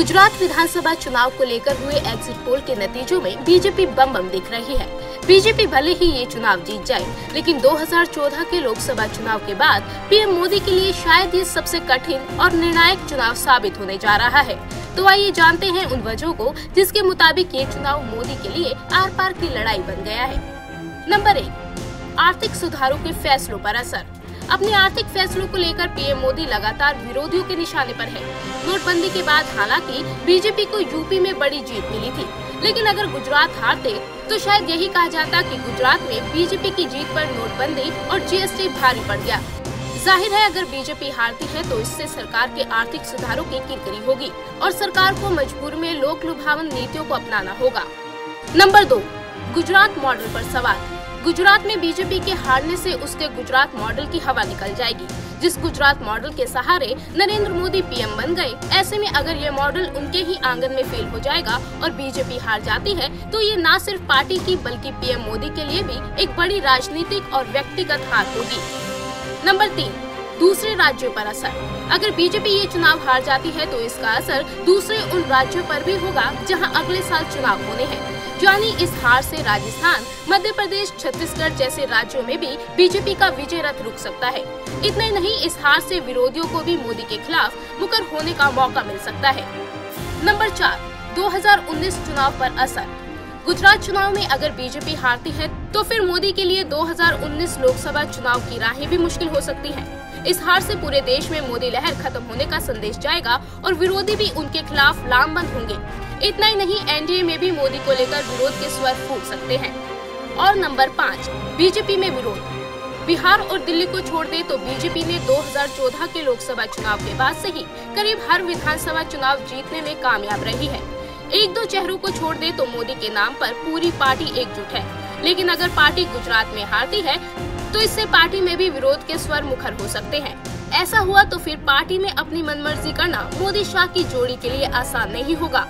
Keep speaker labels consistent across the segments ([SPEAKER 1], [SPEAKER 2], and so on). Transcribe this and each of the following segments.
[SPEAKER 1] गुजरात विधानसभा चुनाव को लेकर हुए एग्जिट पोल के नतीजों में बीजेपी बम बम दिख रही है। बीजेपी भले ही ये चुनाव जीत जाए, लेकिन 2014 के लोकसभा चुनाव के बाद पीएम मोदी के लिए शायद ये सबसे कठिन और निर्णायक चुनाव साबित होने जा रहा है। तो आइए जानते हैं उन वजहों को जिसके मुताबिक ये चुनाव मोदी के लिए आर पार की लड़ाई बन गया है। नंबर एक, आर्थिक सुधारों के फैसलों पर असर। अपने आर्थिक फैसलों को लेकर पीएम मोदी लगातार विरोधियों के निशाने पर है। नोटबंदी के बाद हालाँकि बीजेपी को यूपी में बड़ी जीत मिली थी। लेकिन अगर गुजरात हारते तो शायद यही कहा जाता कि गुजरात में बीजेपी की जीत पर नोटबंदी और जीएसटी भारी पड़ गया। ज़ाहिर है, अगर बीजेपी हारती है तो इससे सरकार के आर्थिक सुधारों की किरकिरी होगी और सरकार को मजबूर में लोक लुभावन नीतियों को अपनाना होगा। नंबर दो, गुजरात मॉडल पर सवाल। गुजरात में बीजेपी के हारने से उसके गुजरात मॉडल की हवा निकल जाएगी। जिस गुजरात मॉडल के सहारे नरेंद्र मोदी पीएम बन गए, ऐसे में अगर ये मॉडल उनके ही आँगन में फेल हो जाएगा और बीजेपी हार जाती है तो ये न सिर्फ़ पार्टी की, बल्कि पीएम मोदी के लिए भी एक बड़ी राजनीतिक और व्यक्तिगत हार होगी। नंबर तीन, दूसरे राज्यों पर असर। अगर बीजेपी ये चुनाव हार जाती है तो इसका असर दूसरे उन राज्यों पर भी होगा, जहाँ अगले साल चुनाव होने हैं। यानी इस हार से राजस्थान, मध्य प्रदेश, छत्तीसगढ़ जैसे राज्यों में भी बीजेपी का विजय रथ रुक सकता है। इतना ही नहीं, इस हार से विरोधियों को भी मोदी के खिलाफ मुकर होने का मौका मिल सकता है। नंबर चार 2019 चुनाव पर असर। गुजरात चुनाव में अगर बीजेपी हारती है तो फिर मोदी के लिए 2019 लोकसभा चुनाव की राहें भी मुश्किल हो सकती हैं। इस हार से पूरे देश में मोदी लहर खत्म होने का संदेश जाएगा और विरोधी भी उनके खिलाफ लामबंद होंगे। इतना ही नहीं, एनडीए में भी मोदी को लेकर विरोध के स्वर फूक सकते हैं। और नंबर पाँच, बीजेपी में विरोध। बिहार और दिल्ली को छोड़ दे तो बीजेपी ने 2014 के लोकसभा चुनाव के बाद से ही करीब हर विधानसभा चुनाव जीतने में कामयाब रही है। एक दो चेहरों को छोड़ दे तो मोदी के नाम पर पूरी पार्टी एकजुट है। लेकिन अगर पार्टी गुजरात में हारती है तो इससे पार्टी में भी विरोध के स्वर मुखर हो सकते हैं। ऐसा हुआ तो फिर पार्टी में अपनी मनमर्जी करना मोदी शाह की जोड़ी के लिए आसान नहीं होगा।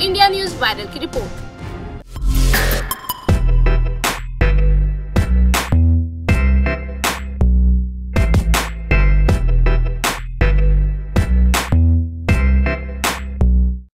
[SPEAKER 1] इंडिया न्यूज़ वायरल की रिपोर्ट।